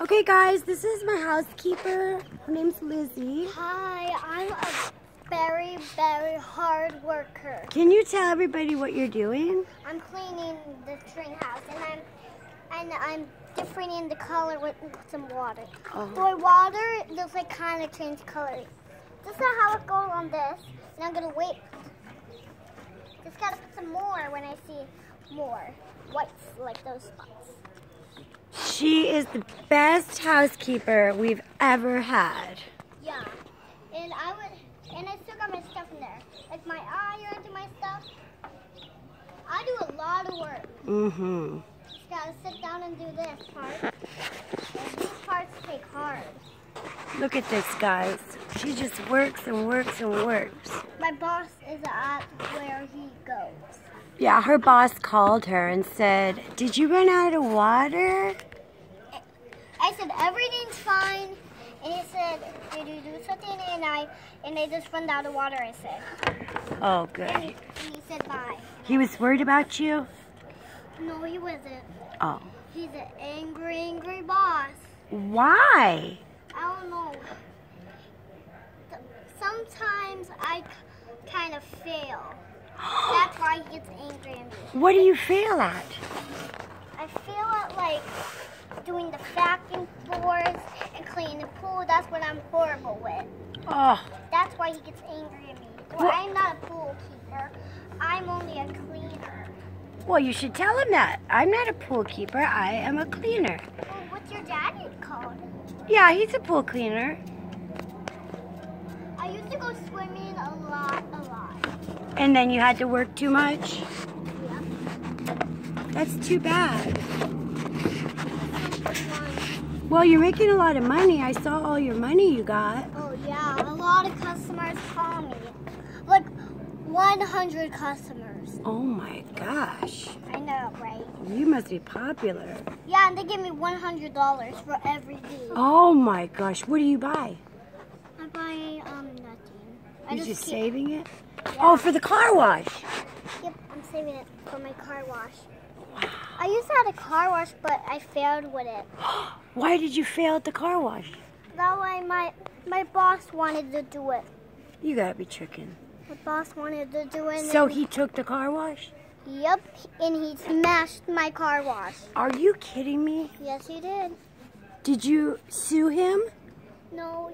Okay, guys, this is my housekeeper. Her name's Lizzie. Hi, I'm a very, very hard worker. Can you tell everybody what you're doing? I'm cleaning the train house, and I'm and I'm different in the color with some water. Oh. The water looks like kind of change color. This is how it goes on this, and I'm gonna wait. Just gotta put some more when I see more whites like those spots. She is the best housekeeper we've ever had. Yeah, and I would, and I still got my stuff in there, like my iron and my stuff. I do a lot of work. Mm-hmm. Just gotta sit down and do this part. And these parts take hard. Look at this, guys. She just works and works and works. My boss is at where he goes. Yeah, her boss called her and said, Did you run out of water? I said everything's fine, and he said, "Did you do something?" And I and I just run out of water. I said, Oh, and good. he, and he said bye. He was worried about you? No, he wasn't. Oh. He's an angry, angry boss. Why? I don't know. Sometimes I kind of fail. That's why he gets angry at me. What do you fail at? I feel at like doing the vacuum floors and cleaning the pool. That's what I'm horrible with. Oh, That's why he gets angry at me. Well, What? I'm not a pool keeper. I'm only a cleaner. well, you should tell him that. I'm not a pool keeper. I am a cleaner. Well, what's your daddy called? Yeah, he's a pool cleaner. I used to go swimming a lot, a lot. And then you had to work too much? Yeah. That's too bad. Well, you're making a lot of money. I saw all your money you got. Oh yeah, a lot of customers call me. Like 100 customers. Oh my gosh. I know, right? You must be popular. Yeah, and they give me $100 for every day. Oh my gosh. What do you buy? I buy um nothing. I You just keep- saving it? Yeah. Oh, for the car wash. Yep, I'm saving it for my car wash. I used to have a car wash, but I failed with it. Why did you fail at the car wash? That way, my my boss wanted to do it. You gotta be tricking. My boss wanted to do it. So he took the car wash? Yep, and he smashed my car wash. Are you kidding me? Yes, he did. Did you sue him? No,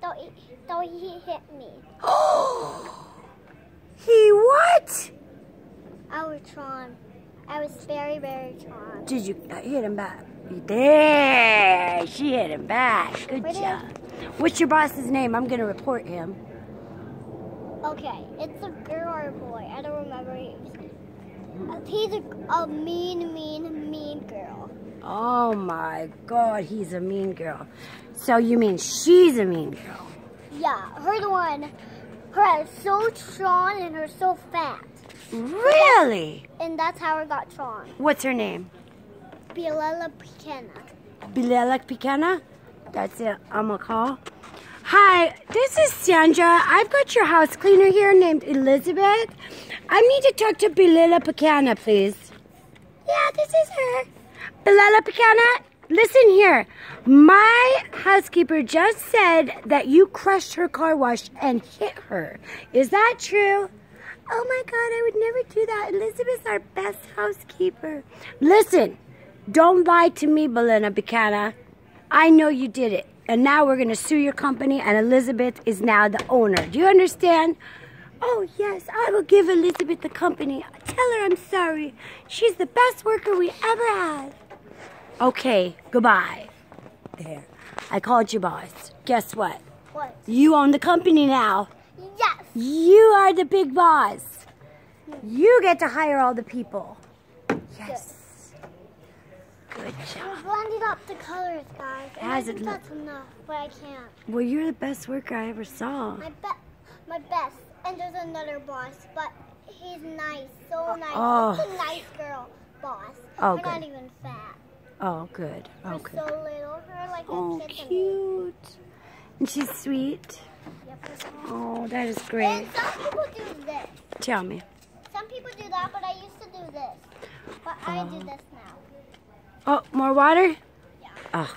though he, though he hit me. Oh, he what? I was Tron. I was very, very Tron. Did you uh, hit him back? There, she hit him back. Good job. What's your boss's name? I'm gonna report him. Okay, it's a girl or a boy. I don't remember. Uh, He's a, a mean, mean, mean girl. Oh my God, he's a mean girl. So you mean she's a mean girl? Yeah, her the one. Her is so strong and her so fat. Really? And that's how I got strong. What's her name? Bilela Pequena. Bilela Picana? That's it. I'm gonna call. Hi, this is Sandra. I've got your house cleaner here named Elizabeth. I need to talk to Bilela Picana, please. Yeah, this is her. Bilela Picana, listen here. My housekeeper just said that you crushed her car wash and hit her. Is that true? Oh my God, I would never do that. Elizabeth's our best housekeeper. Listen, don't lie to me, Belena Bicana. I know you did it. And now we're going to sue your company, and Elizabeth is now the owner. Do you understand? Oh, yes, I will give Elizabeth the company. Tell her I'm sorry. She's the best worker we ever had. Okay, goodbye. There. I called your boss. Guess what? What? You own the company now. Yes. You are the big boss. You get to hire all the people. Yes. Good job. We blended up the colors, guys. Has I think that's enough, but I can't. Well, you're the best worker I ever saw. My be- my best. And there's another boss, but he's nice, so uh, nice. Oh. He's a nice girl boss. Oh, We're not even fat. Oh, good. Oh, good. so little. Like Oh, cute. And she's sweet. Yep. Oh, that is great. And some people do this. Tell me. Some people do that, but I used to do this. But I do Oh. this now. Oh, more water? Yeah. Oh,